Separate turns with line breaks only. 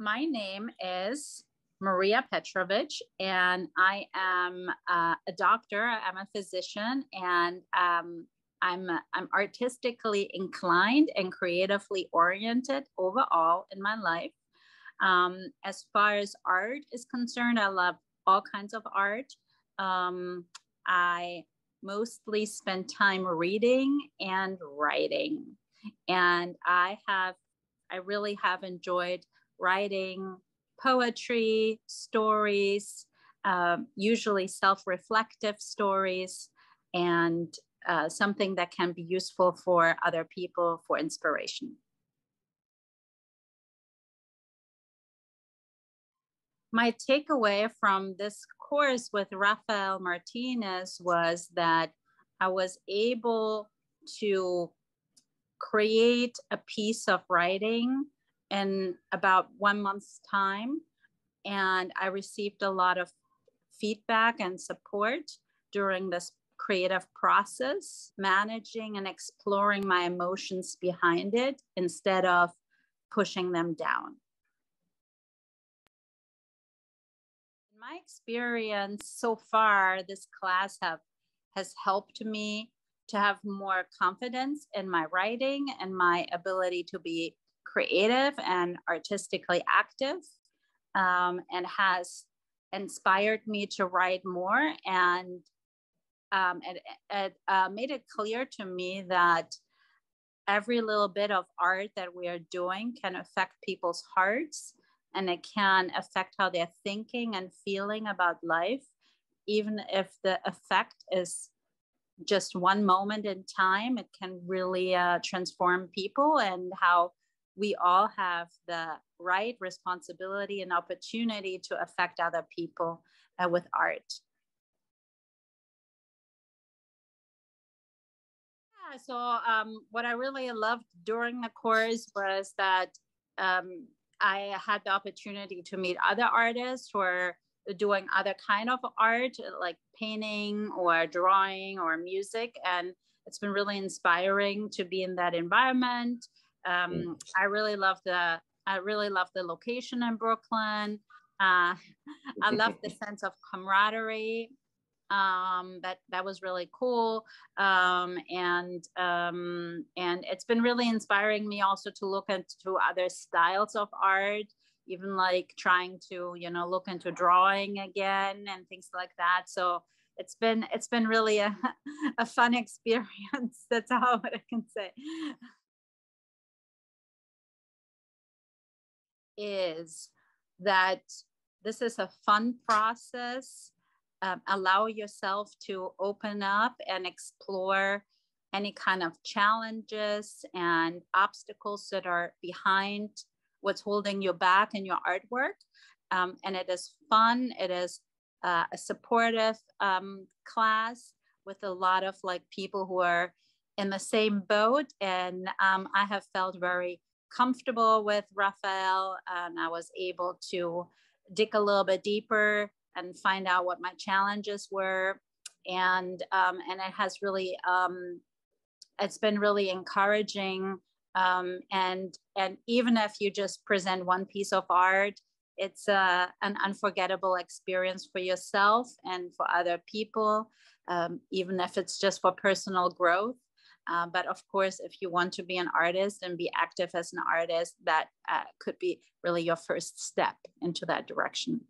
My name is Marija Petrovich, and I am uh, a doctor. I'm a physician, and um, I'm I'm artistically inclined and creatively oriented overall in my life. Um, as far as art is concerned, I love all kinds of art. Um, I mostly spend time reading and writing, and I have I really have enjoyed writing poetry, stories, um, usually self reflective stories, and uh, something that can be useful for other people for inspiration. My takeaway from this course with Rafael Martinez was that I was able to create a piece of writing in about one month's time. And I received a lot of feedback and support during this creative process, managing and exploring my emotions behind it instead of pushing them down. In my experience so far, this class have, has helped me to have more confidence in my writing and my ability to be creative and artistically active um, and has inspired me to write more. And um, it, it uh, made it clear to me that every little bit of art that we are doing can affect people's hearts and it can affect how they're thinking and feeling about life even if the effect is just one moment in time. It can really uh, transform people and how we all have the right responsibility and opportunity to affect other people uh, with art. Yeah, so um, what I really loved during the course was that um, I had the opportunity to meet other artists who are doing other kind of art like painting or drawing or music and it's been really inspiring to be in that environment um, mm. I really love the I really love the location in Brooklyn. Uh, I love the sense of camaraderie. Um, that that was really cool, um, and um, and it's been really inspiring me also to look into other styles of art, even like trying to you know look into drawing again and things like that. So it's been it's been really a, a fun experience. That's all I can say. Is that this is a fun process. Um, allow yourself to open up and explore any kind of challenges and obstacles that are behind what's holding you back in your artwork. Um, and it is fun. It is uh, a supportive um, class with a lot of like people who are in the same boat. And um, I have felt very comfortable with Rafael and I was able to dig a little bit deeper and find out what my challenges were. And, um, and it has really, um, it's been really encouraging. Um, and, and even if you just present one piece of art, it's uh, an unforgettable experience for yourself and for other people, um, even if it's just for personal growth. Uh, but of course, if you want to be an artist and be active as an artist, that uh, could be really your first step into that direction.